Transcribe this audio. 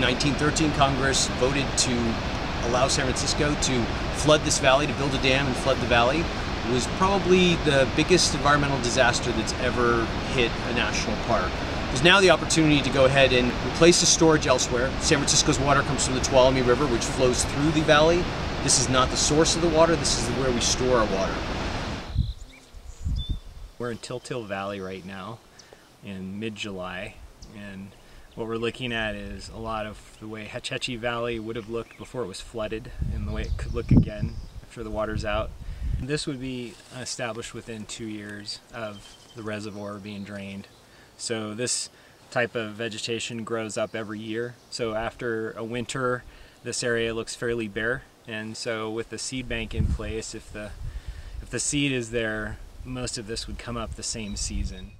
the 1913 Congress voted to allow San Francisco to flood this valley, to build a dam and flood the valley, was probably the biggest environmental disaster that's ever hit a national park. There's now the opportunity to go ahead and replace the storage elsewhere. San Francisco's water comes from the Tuolumne River, which flows through the valley. This is not the source of the water, this is where we store our water. We're in Tiltill Valley right now in mid-July and what we're looking at is a lot of the way Hetch Hetchy Valley would have looked before it was flooded and the way it could look again after the water's out. This would be established within two years of the reservoir being drained. So this type of vegetation grows up every year. So after a winter, this area looks fairly bare. And so with the seed bank in place, if the if the seed is there, most of this would come up the same season.